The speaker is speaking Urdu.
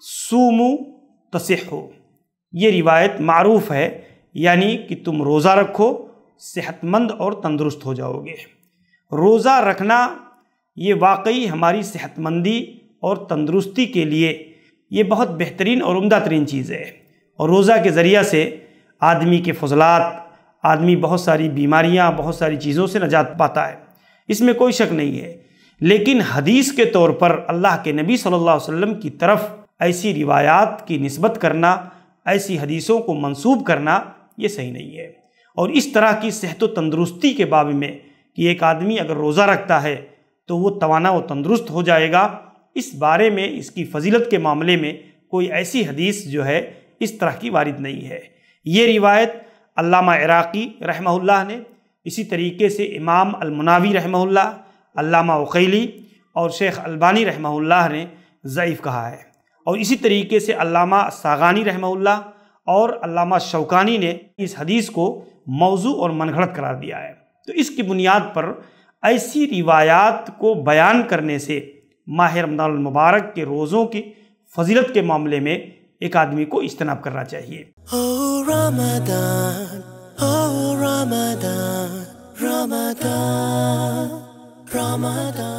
سومو تصحو۔ یہ روایت معروف ہے یعنی کہ تم روزہ رکھو صحت مند اور تندرست ہو جاؤ گے۔ روزہ رکھنا یہ واقعی ہماری صحت مندی اور تندرستی کے لیے یہ بہت بہترین اور عمدہ ترین چیز ہے۔ اور روزہ کے ذریعہ سے آدمی کے فضلات، آدمی بہت ساری بیماریاں، بہت ساری چیزوں سے نجات پاتا ہے۔ اس میں کوئی شک نہیں ہے۔ لیکن حدیث کے طور پر اللہ کے نبی صلی اللہ علیہ وسلم کی طرف ایسی روایات کی نسبت کرنا، ایسی حدیثوں کو منسوب کرنا، یہ صحیح نہیں ہے۔ اور اس طرح کی صحت و تندرستی کے باب میں کہ ایک آدمی اگر روزہ رکھتا ہے تو وہ توانا و تندرست ہو جائے گا۔ اس بارے میں، اس کی فضیلت کے معاملے میں کوئی ایسی حدیث جو ہے اس طرح کی وارد نہیں ہے۔ یہ روایت علامہ عراقی رحمہ اللہ نے، اسی طریقے سے امام المناوی رحمہ اللہ، علامہ وقیلی اور شیخ البانی رحمہ اللہ نے ضعیف کہا ہے۔ اور اسی طریقے سے علامہ ساغانی رحمہ اللہ اور علامہ شوکانی نے اس حدیث کو موضوع اور منگھڑت قرار دیا ہے تو اس کی بنیاد پر ایسی روایات کو بیان کرنے سے ماہ رمضان المبارک کے روزوں کی فضیلت کے معاملے میں ایک آدمی کو اجتناب کرنا چاہیے Oh Ramadan, oh Ramadan, Ramadan, Ramadan.